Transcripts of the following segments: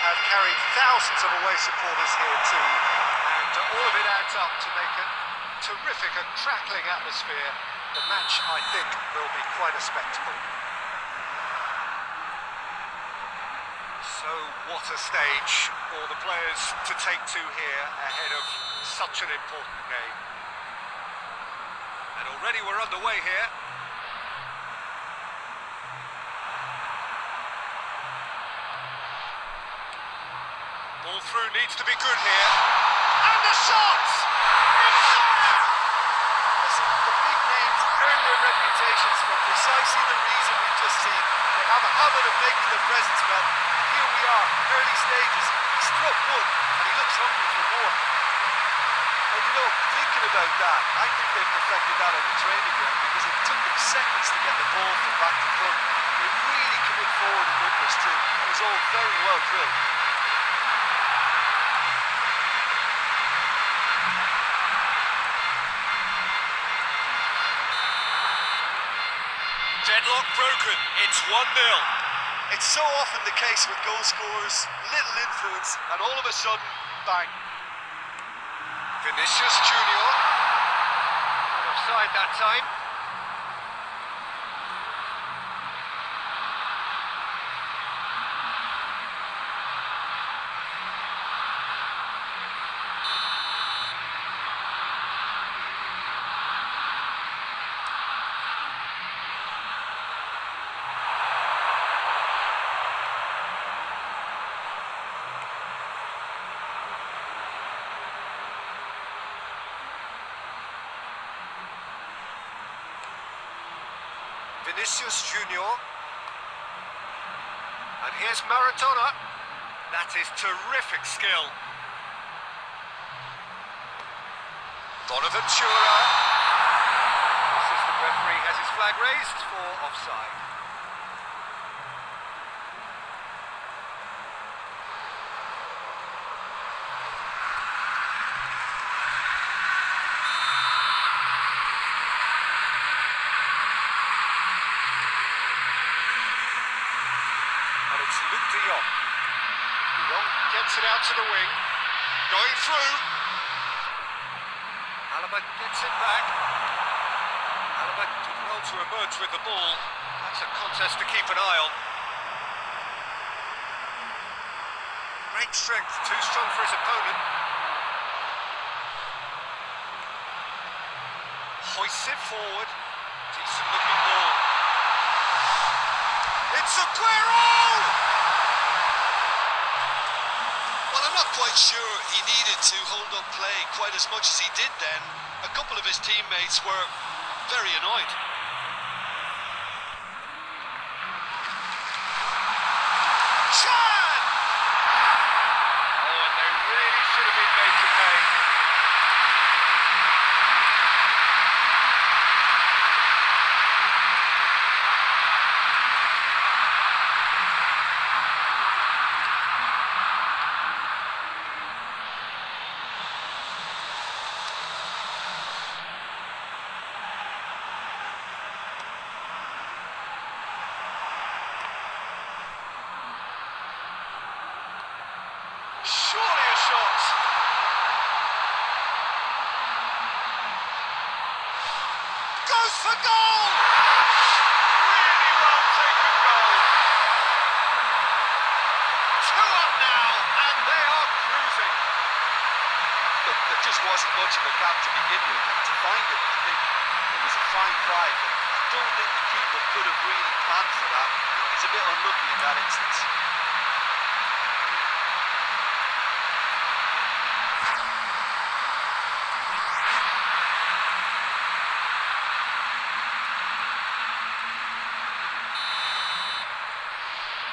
have carried thousands of away supporters here too, and all of it adds up to make a terrific and crackling atmosphere. The match, I think, will be quite a spectacle. So what a stage for the players to take to here ahead of such an important game. And already we're underway here. Through needs to be good here. And the shot! It's there! Listen, the big names earn their reputations for precisely the reason we've just seen. They have a habit of making their presence felt. Here we are, early stages. He struck one, and he looks hungry for more. And you know, thinking about that, I think they perfected that on the training ground because it took them seconds to get the ball from back to front. They really commit forward and in numbers too. It was all very well drilled. Deadlock. It's 1-0. It's so often the case with goal scorers, little influence, and all of a sudden, bang. Vinicius Junior. Not offside that time. Vinicius Junior. And here's Maradona. That is terrific skill. Bonaventura. Assistant referee has his flag raised for offside. And it's Luuk de Jong. De gets it out to the wing. Going through. Alaba gets it back. Alaba did well to emerge with the ball. That's a contest to keep an eye on. Great strength, too strong for his opponent. Hoists it forward. Decent looking ball. It's Aguero! Not quite sure he needed to hold up play quite as much as he did then. A couple of his teammates were very annoyed. Surely a shot. Goes for goal! Really well taken goal. Two up now, and they are cruising. There just wasn't much of a gap to begin with, and to find it, I think it was a fine drive. I don't think the keeper could have really planned for that. He's a bit unlucky in that instance.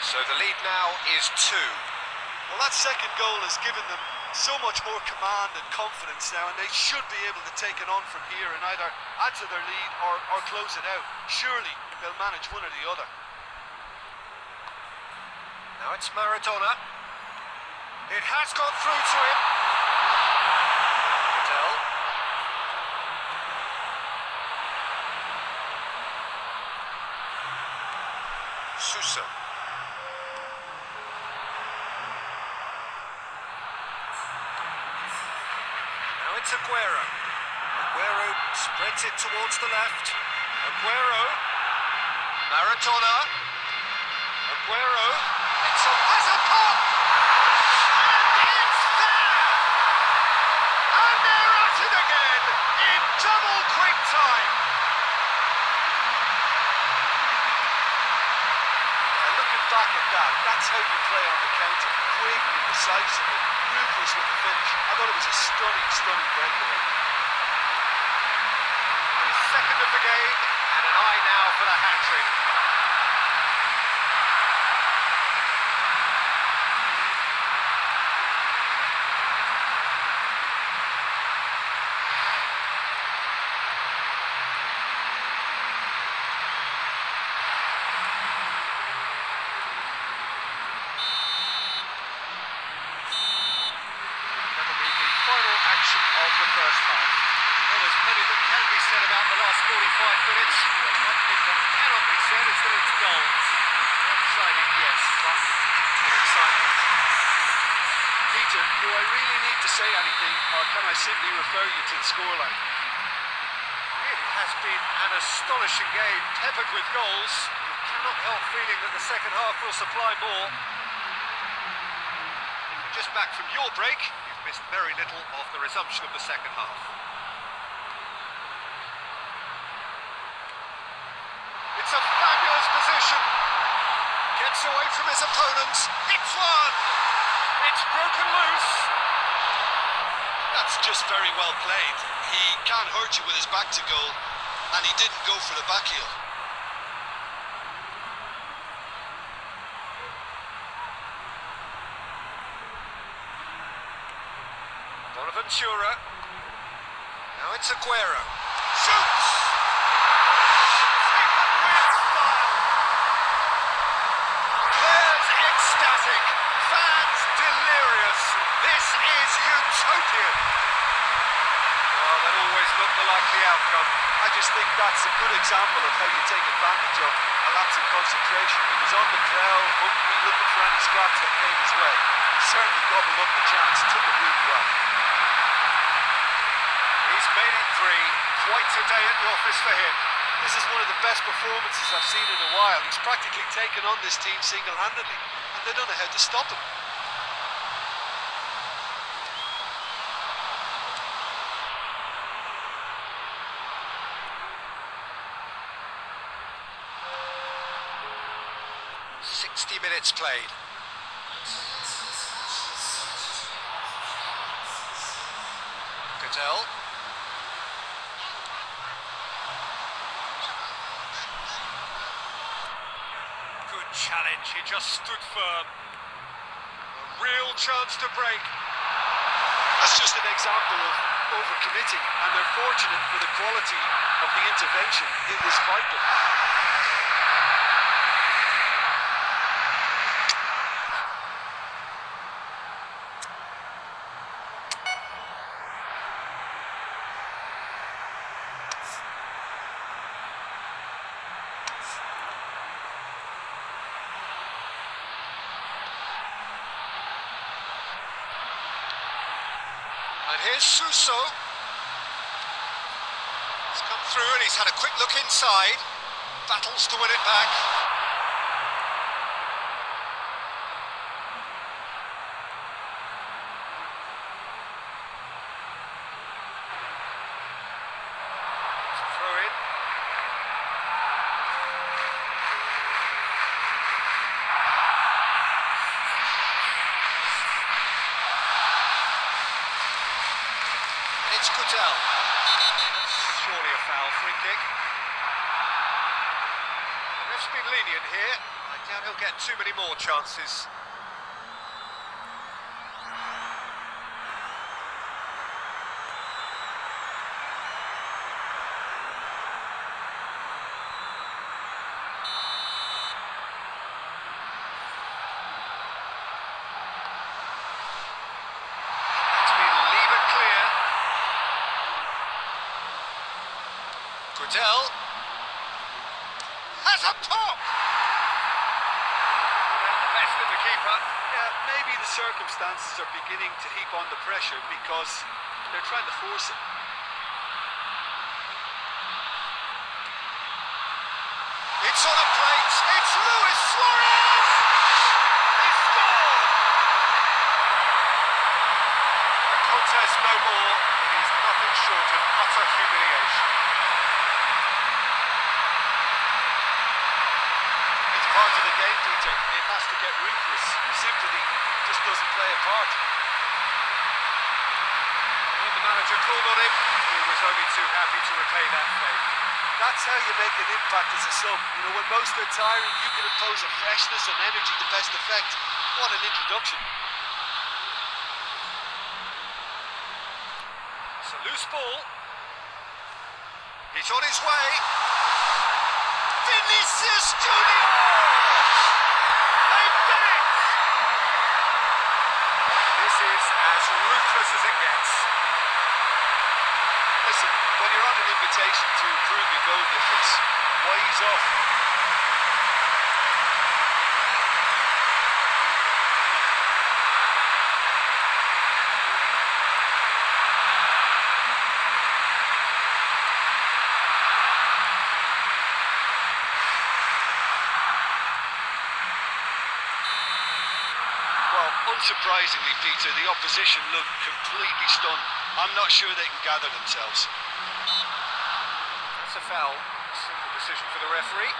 So the lead now is two. Well, that second goal has given them so much more command and confidence now, and they should be able to take it on from here and either add to their lead or, or close it out. Surely they'll manage one or the other. Now it's Maradona. It has got through to him. Adele. Suso. Now it's Aguero. Aguero it towards the left. Aguero. Maradona. Aguero. It's a, has a pop! And it's there! And they're at it again in double quick time. Looking back at that, that's how you play on the counter. Quick and decisive and ruthless with the finish. I thought it was a stunning, stunning breakaway. The second of the game, and an eye now for the final action of the first half. Well, there's plenty that can be said about the last 45 minutes. One thing that cannot be said is that it's yes, but. Peter, do I really need to say anything, or can I simply refer you to the scoreline? It has been an astonishing game, peppered with goals. You cannot help feeling that the second half will supply more. Just back from your break, you've missed very little of the resumption of the second half. It's a fabulous position. Gets away from his. Hits one. It's broken loose. That's just very well played. He can't hurt you with his back to goal, and he didn't go for the back heel. Bonaventura. Now it's Aguero. Shoots! Taken with style. Players ecstatic. Fans delirious. This is utopian. Well, that always looked the likely outcome. I just think that's a good example of how you take advantage of a lapse in concentration. He was on the prowl, hungry, looking for any scraps that came his way. He certainly gobbled up the chance, took it really well. He's made it three. Quite a day at the office for him. This is one of the best performances I've seen in a while. He's practically taken on this team single-handedly, and they don't know how to stop him. Sixty minutes played. Goodell. Good challenge, he just stood firm. A real chance to break. That's just an example of overcommitting, and they're fortunate for the quality of the intervention. It was vital. And here's Suso. He's come through and he's had a quick look inside. Battles to win it back. It's a throw in. And it's Goodell. Surely a foul free kick. The ref's been lenient here. I doubt he'll get too many more chances. Rodell has a pop! Less than the keeper. Yeah, maybe the circumstances are beginning to heap on the pressure because they're trying to force it. It's on a plate. It's Luis Suarez! He scored! A contest no more. It is nothing short of utter humiliation. It's part of Peter. It has to get ruthless. Sympathy just doesn't play a part. When the manager called on him, he was only too happy to repay that favour. That's how you make an impact as a sub. You know, when most are tiring, you can impose a freshness and energy to best effect. What an introduction. It's a loose ball. He's on his way. Vinicius Junior! This is as ruthless as it gets. Listen, when you're on an invitation to improve your goal difference, ease off? Well, unsurprisingly, Peter, the opposition look completely stunned. I'm not sure they can gather themselves. That's a foul. Simple decision for the referee.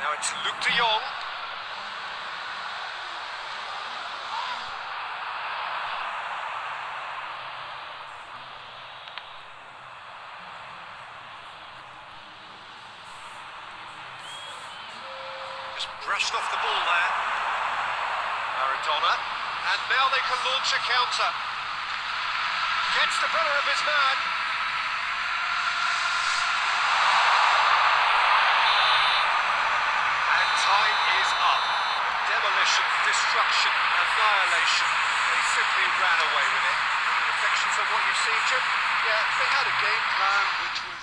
Now it's Luuk de Jong. Just brushed off the ball there. Maradona. And now they can launch a counter. Gets the better of his man. And time is up. Demolition, destruction, annihilation. They simply ran away with it. Any reflections on what you've seen, Jim? Yeah, they had a game plan which